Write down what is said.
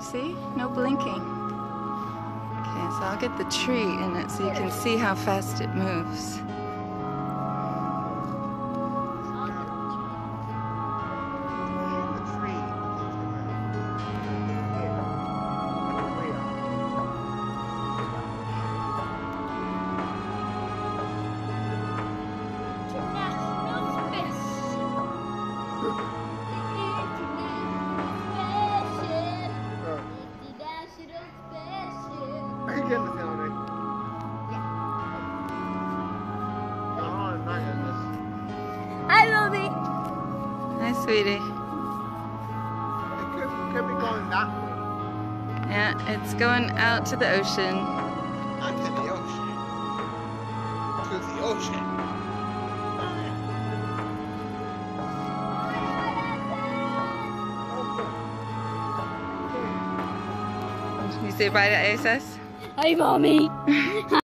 You see? No blinking. Okay, so I'll get the tree in it so you can see how fast it moves. Oh, Hi, Roby. Hi, sweetie. It could, could be going that way. Yeah, it's going out to the ocean. Not to the ocean. To the ocean. You say bye to ISS? Hi, mommy.